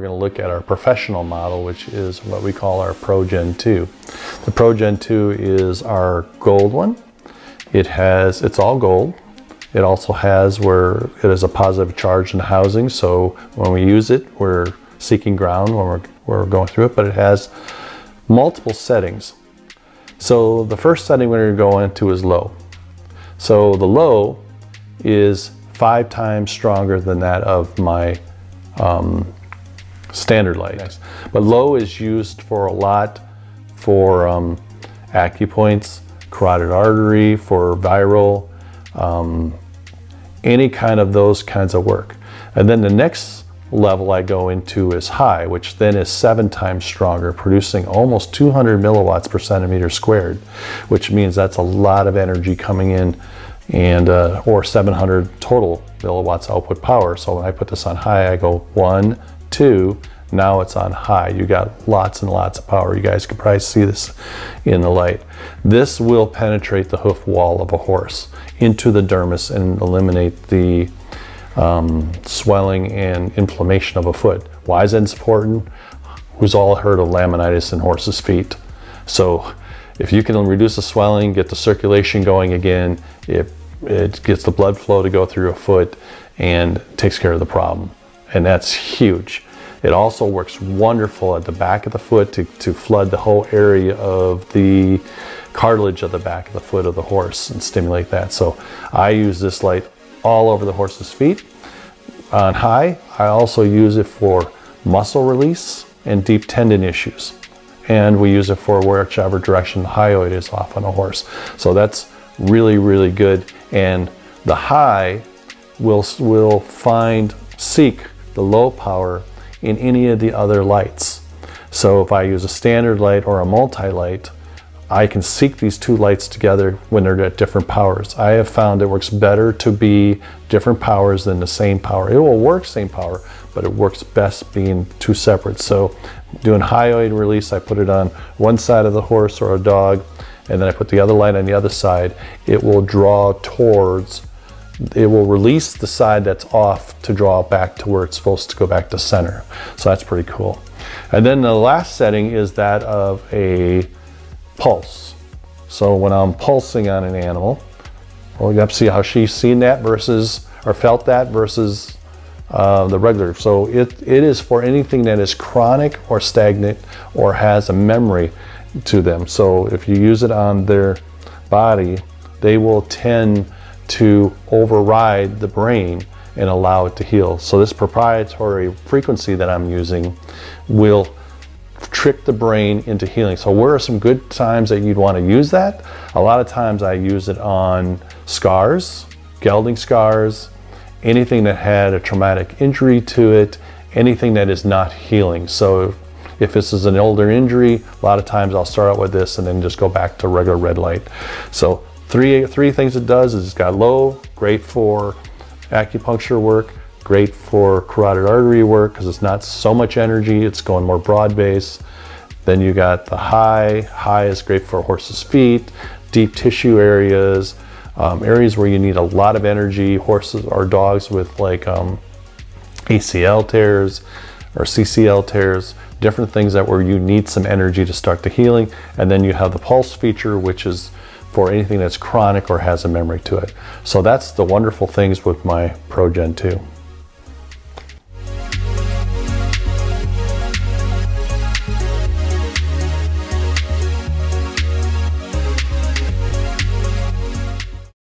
we're going to look at our professional model, which is what we call our Pro Gen 2. The Pro Gen 2 is our gold one. It has, it's all gold. It also has where it is a positive charge in housing, so when we use it, we're seeking ground when we're, we're going through it, but it has multiple settings. So the first setting we're going to go into is low. So the low is five times stronger than that of my um, standard light. But low is used for a lot for um, acupoints, carotid artery, for viral, um, any kind of those kinds of work. And then the next level I go into is high, which then is seven times stronger, producing almost 200 milliwatts per centimeter squared, which means that's a lot of energy coming in and uh, or 700 total milliwatts output power. So when I put this on high, I go one, two, now it's on high. You got lots and lots of power. You guys can probably see this in the light. This will penetrate the hoof wall of a horse into the dermis and eliminate the um, swelling and inflammation of a foot. Why is that important? Who's all heard of laminitis in horses' feet? So if you can reduce the swelling, get the circulation going again, it, it gets the blood flow to go through a foot and takes care of the problem. And that's huge. It also works wonderful at the back of the foot to, to flood the whole area of the cartilage of the back of the foot of the horse and stimulate that. So I use this light all over the horse's feet. On high, I also use it for muscle release and deep tendon issues. And we use it for whichever direction the hyoid is off on a horse. So that's really, really good. And the high will, will find, seek the low power in any of the other lights. So if I use a standard light or a multi-light, I can seek these two lights together when they're at different powers. I have found it works better to be different powers than the same power. It will work same power, but it works best being two separate. So doing hyoid release, I put it on one side of the horse or a dog, and then I put the other light on the other side. It will draw towards it will release the side that's off to draw back to where it's supposed to go back to center. So that's pretty cool. And then the last setting is that of a pulse. So when I'm pulsing on an animal, well, you have to see how she's seen that versus, or felt that versus uh, the regular. So it, it is for anything that is chronic or stagnant or has a memory to them. So if you use it on their body, they will tend to override the brain and allow it to heal. So this proprietary frequency that I'm using will trick the brain into healing. So where are some good times that you'd want to use that? A lot of times I use it on scars, gelding scars, anything that had a traumatic injury to it, anything that is not healing. So if this is an older injury, a lot of times I'll start out with this and then just go back to regular red light. So Three, three things it does is it's got low, great for acupuncture work, great for carotid artery work because it's not so much energy, it's going more broad base. Then you got the high, high is great for horses' feet, deep tissue areas, um, areas where you need a lot of energy, horses or dogs with like um, ACL tears or CCL tears, different things that where you need some energy to start the healing. And then you have the pulse feature, which is for anything that's chronic or has a memory to it. So that's the wonderful things with my ProGen 2.